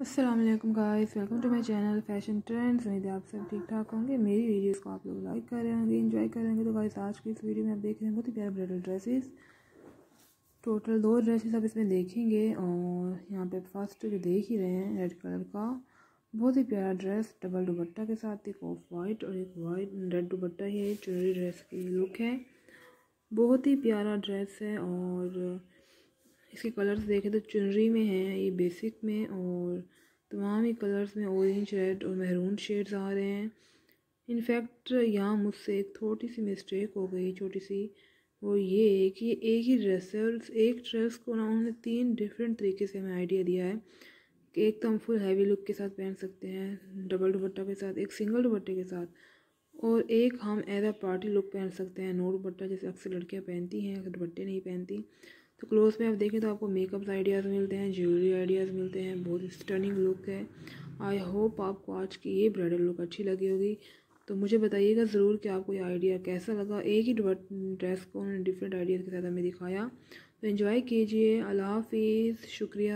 السلام علیکم guys welcome to my channel fashion trends امید آپ سب ٹھیک ٹھاک ہوں گے۔ میری ویڈیوز کو آپ لوگ لائک کر رہے ہوں گے انجوائے کر رہے ہوں گے۔ تو گائز آج کی اس ویڈیو میں آپ دیکھ رہے ہیں بہت ہی پیارے برائڈل ڈریسز ٹوٹل دو ڈریسز آپ اس میں دیکھیں گے اور یہاں پہ فرسٹ جو دیکھ ہی رہے ہیں ریڈ کلر کا۔ بہت ہی پیارا ڈریس ڈبل دوپٹہ کے ساتھ ایک آف وائٹ اور ایک وائٹ ریڈ دوپٹہ ہی چنری ڈریس کی لک ہے۔ بہت ہی پیارا ڈریس ہے اور اس کے کلرز دیکھیں تو چنری میں ہیں، یہ بیسک میں اور تمام ہی کلرز میں اورینج ریڈ اور مہرون شیڈز آ رہے ہیں۔ انفیکٹ یہاں مجھ سے ایک تھوڑی سی مسٹیک ہو گئی، چھوٹی سی۔ وہ یہ ہے کہ ایک ہی ڈریس ہے اور ایک ڈریس کو نا انہوں نے تین ڈفرینٹ طریقے سے ہمیں آئیڈیا دیا ہے کہ ایک تو ہم فل ہیوی لک کے ساتھ پہن سکتے ہیں ڈبل دوپٹہ کے ساتھ، ایک سنگل دوپٹے کے ساتھ۔ اور ایک ہم ایز اے پارٹی لک پہن سکتے ہیں نو دوپٹہ جیسے اکثر لڑکیاں پہنتی ہیں، اگر دوپٹے نہیں پہنتی۔ تو کلوز میں آپ دیکھیں تو آپ کو میک اپس آئیڈیاز ملتے ہیں جیولری آئیڈیاز ملتے ہیں، بہت اسٹرننگ لک ہے۔ آئی ہوپ آپ کو آج کی یہ برائڈل لک اچھی لگی ہوگی۔ تو مجھے بتائیے گا ضرور کہ آپ کو یہ آئیڈیا کیسا لگا۔ ایک ہی ڈریس کو انہوں نے ڈفرینٹ آئیڈیاز کے ساتھ ہمیں دکھایا۔ تو انجوائے کیجیے۔ اللہ حافظ۔ شکریہ۔